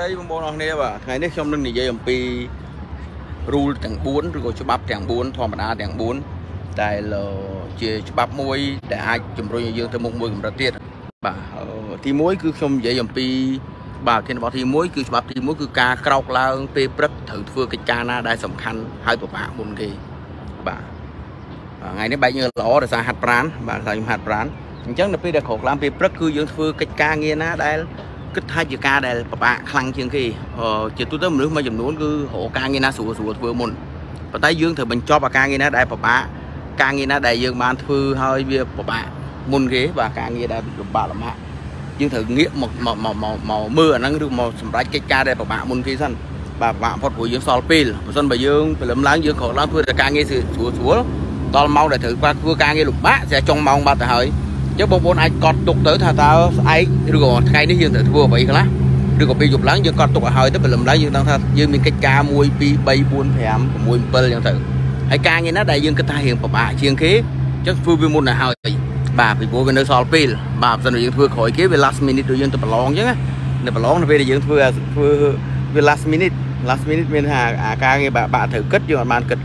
តីបងប្អូនអរគ្នាបាទថ្ងៃនេះខ្ញុំនឹងនិយាយអំពី rule ទាំង4ឬក៏ច្បាប់ទាំង4ធម្មតាទាំង4ដែលជាច្បាប់មួយដែលអាចជំរុញឲ្យយើងទៅមុខមួយកម្រិតទៀតបាទទី1គឺខ្ញុំនិយាយអំពីបាទធានបទទី1គឺច្បាប់ទី1គឺការក្រោកឡើងពេលព្រឹកត្រូវធ្វើកិច្ចការណាដែលសំខាន់ហើយពិបាកមុនគេបាទថ្ងៃនេះបែកញើល្អដោយសារហាត់ប្រានបាទខ្ញុំហាត់ប្រានអញ្ចឹងនៅពេលដែលក្រោកឡើងពេលព្រឹកគឺយើងធ្វើកិច្ចការងារណាដែល គិតថាជាការដែលពិបាកខ្លាំងជាងគេជាទូទៅមនុស្សមួយចំនួនគឺរកការងារណាស្រួលស្រួលធ្វើមុនប៉ុន្តែយើងត្រូវបញ្ចប់អាការងារណាដែលពិបាកការងារណាដែលយើងបានធ្វើហើយវាពិបាកមុនគេបាទការងារដែលលំបាកលំបាកយើងត្រូវងាកមកមកមកមកមើលអាហ្នឹងឬមកសម្រេចកិច្ចការដែលពិបាកមុនគេសិនបាទពិបាកផុតព្រោះយើងសល់ពេលបើមិនបើយើងព្រលឹមឡើងយើងក្រោកឡើងធ្វើតែការងារស្រួលស្រួលដល់ម៉ោងដែលត្រូវបានធ្វើការងារលំបាកស្រាប់ចុងម៉ោងបាត់ទៅហើយ ចឹងបងប្អូនអាចកត់ទុកទៅថាតើស្អែកឬក៏ថ្ងៃនេះយើងត្រូវធ្វើអ្វីខ្លះឬក៏ពេលយប់ឡើងយើងកត់ទុកឲ្យហើយទៅព្រលឹមឡើងយើងដឹងថាយើងមានកិច្ចការ1 2 3 4 5 6 7ចឹងទៅហើយការងារណាដែលយើងគិតថារៀងពិបាកជាងគេចឹងធ្វើវាមុនទៅហើយបាទពីព្រោះវានៅសល់ពេលបាទបើមិនយើងធ្វើក្រោយគេវា last minute ដូចយើងទៅប្រឡងចឹងណានៅប្រឡងនៅពេលដែលយើងធ្វើធ្វើវា last minute last minute មានថាអាការងារបាក់បាក់ត្រូវគិតយើងអត់បានគិត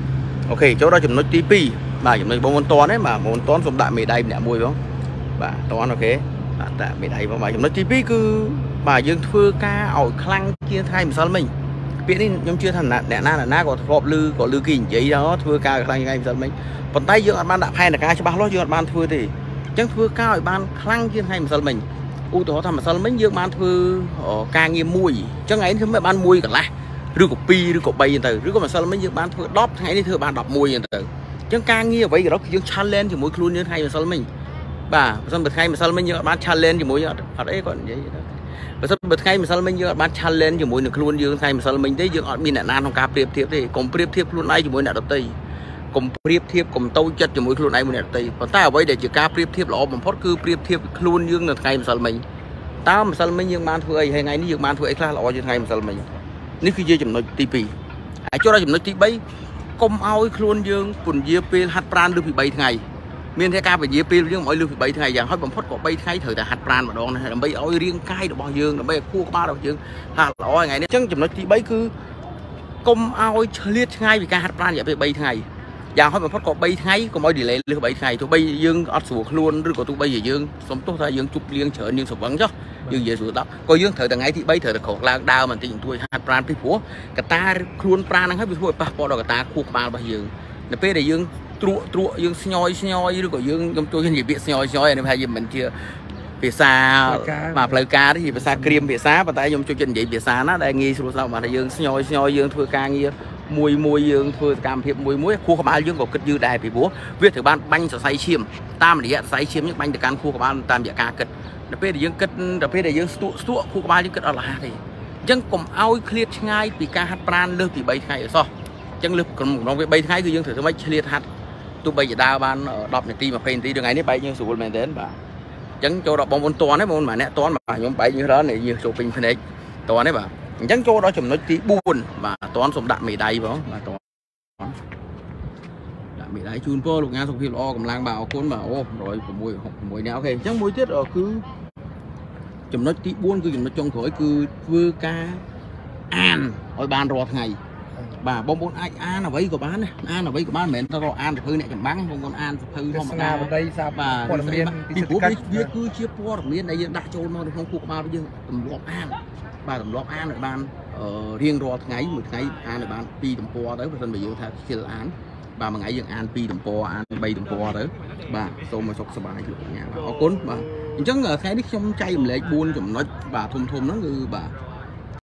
OK ចូលដល់ចំណុចទី2បាទចំណុចបងមិនទាន់ទេបាទមិនទាន់សូមដាក់មេដៃម្នាក់មួយបង បាទទាន់ OK បាទដាក់មេដៃបងបាទចំណុចទី2គឺបាទយើងធ្វើការឲ្យខ្លាំងជាងថ្ងៃម្សិលមិញពាក្យនេះខ្ញុំជឿថាអ្នកណាអ្នកណាក៏ធ្លាប់ឮក៏ឮគេនិយាយដែរធ្វើការខ្លាំងជាងថ្ងៃម្សិលមិញប៉ុន្តែយើងអត់បានដាក់ផែនការច្បាស់លាស់យើងអត់បានធ្វើទេអញ្ចឹងធ្វើការឲ្យបានខ្លាំងជាងថ្ងៃម្សិលមិញឧទាហរណ៍ថាម្សិលមិញយើងបានធ្វើការងារមួយអញ្ចឹងថ្ងៃនេះធ្វើមិនបានមួយកន្លះឬក៏2ឬក៏3អញ្ចឹងទៅឬក៏ម្សិលមិញយើងបានធ្វើ10ថ្ងៃនេះធ្វើបាន11អញ្ចឹងទៅអញ្ចឹងការងារអ្វីក៏ដោយយើង challenge ជាមួយខ្លួនយើងថ្ងៃម្សិលមិញ បាទបើមិនថ្ងៃម្សិលមិញយើងអត់បាន challenge ជាមួយអត់អត់អីគាត់និយាយបើសិនបើថ្ងៃម្សិលមិញយើងអត់បាន challenge ជាមួយនឹងខ្លួនយើងថ្ងៃម្សិលមិញទេយើងអត់មានអ្នកណាក្នុងការប្រៀបធៀបទេកុំប្រៀបធៀបខ្លួនឯងជាមួយអ្នកដទៃកុំប្រៀបធៀបកុំតូចចិត្តជាមួយខ្លួនឯងមួយអ្នកដទៃប៉ុន្តែអ្វីដែលជាការប្រៀបធៀបល្អបំផុតគឺប្រៀបធៀបខ្លួនយើងនៅថ្ងៃម្សិលមិញតើម្សិលមិញយើងបានធ្វើអីហើយថ្ងៃនេះយើងបានធ្វើអីខ្លះល្អជាងថ្ងៃម្សិលមិញនេះគឺជាចំណុចទី2ហើយចូលដល់ចំណុចទី3កុំឲ្យខ្លួនយើងពន្យាពេលហាត់ប្រាណលើសពី3ថ្ងៃ មានតែការពន្យាពេលយើងមិនឲ្យលើសពី3ថ្ងៃយ៉ាងហោចបំផុតក៏3ថ្ងៃត្រូវតែហាត់ប្រាណម្ដងដែរដើម្បីឲ្យរាងកាយរបស់យើងដើម្បីឲ្យខួរក្បាលរបស់យើងហាត់ល្អថ្ងៃនេះអញ្ចឹងចំណុចទី3គឺកុំឲ្យឆ្លៀតឆ្ងាយពីការហាត់ប្រាណរយៈពេល3ថ្ងៃយ៉ាងហោចបំផុតក៏3ថ្ងៃកុំឲ្យ delay លើស3ថ្ងៃទោះបីយើងអត់ស្រួលខ្លួនឬក៏ទោះបីជាយើងសុំទោះថាយើងជប់លៀងច្រើនយើងស្វឹងចុះយើងនិយាយស្រួលដល់ក៏យើងត្រូវតែថ្ងៃទី3ត្រូវតែក្រោកឡើងដើរបន្តិចបន្តួចហាត់ប្រាណពីព្រោះកតាខ្លួនប្រាណហ្នឹងហើយវាធ្វើឲ្យប៉ះពាល់ដល់កតាខួរក្បាលរបស់យើងនៅពេលដែលយើង ទ្រក់ទ្រក់យើងស្ញយស្ញយឬក៏យើងខ្ញុំជួយនិយាយពាក្យស្ញយស្ញយនេះប្រហែលជាមិនជាភាសាបាទផ្លូវការទេជាភាសាក្រៀមភាសាប៉ុន្តែខ្ញុំជួយចិត្តនិយាយភាសាណាដែលងាយស្រួលស្ដាប់បាទយើងស្ញយស្ញយយើងធ្វើការងារមួយមួយយើងធ្វើសកម្មភាពមួយមួយខួរក្បាលយើងក៏គិតយឺតដែរពីព្រោះវាត្រូវបានបាញ់សរសៃឈាមតាមរយៈសរសៃឈាមយើងបាញ់ទៅកាន់ខួរក្បាលតាមរយៈការគិតដល់ពេលដែលយើងគិតដល់ពេលដែលយើងស្ទក់ស្ទក់ខួរក្បាលយើងគិតអត់រហ័សទេអញ្ចឹងកុំឲ្យឃ្លាតឆ្ងាយពីការហាត់ប្រាណលើសពី3ថ្ងៃអសោះអញ្ចឹងលើសក្នុងក្នុងវា3ថ្ងៃគឺយើងត្រូវធ្វើម៉េចឆ្លៀតហាត់ ទោះបីជាដើរបាន10នាទី20នាទីថ្ងៃនេះបែកយើងស្រួលមែនទែនបាទអញ្ចឹងចូលដល់បងប្អូនតន់ទេបងប្អូនម្នាក់តន់បាទខ្ញុំបែកញើសរនេះយើងចូលពេញភ្នែកតន់ទេបាទអញ្ចឹងចូលដល់ចំណុចទី4បាទតន់សូមដាក់មេដៃបងបាទតន់ដាក់មេដៃជូនពរលោកញ៉ាសុខភាពល្អកម្លាំងបាទអរគុណបាទអូ106 66នាក់អូខេអញ្ចឹងមួយទៀតគឺចំណុចទី4គឺចំណុចចុងក្រោយគឺធ្វើការអានឲ្យបានរាល់ថ្ងៃ បាទបងប្អូនអាចអានអ្វីក៏បានណាអានអ្វីក៏បានមិនមែនទៅរកអានសភៅអ្នកចម្បាំងបងប្អូនអានសភៅធម្មតាបណ្ដៃសាបាទព័ត៌មានពីព្រោះវាគឺជាព័ត៌មានដែលយើងដាក់ចូលមកនៅក្នុងខួរក្បាលយើងទម្លាប់អានបាទទម្លាប់អានឲ្យបានរៀងរាល់ថ្ងៃមួយថ្ងៃអានឲ្យបាន2ទំព័រទៅបើមិនបើយើងថាខ្ជិលអានបាទមួយថ្ងៃយើងអាន2ទំព័រអាន3ទំព័រទៅបាទសូមឲ្យសុខសប្បាយលោកញ៉ាអរគុណបាទអញ្ចឹងថ្ងៃនេះខ្ញុំចែករំលែក4ចំណុចបាទធំធំហ្នឹងគឺបាទ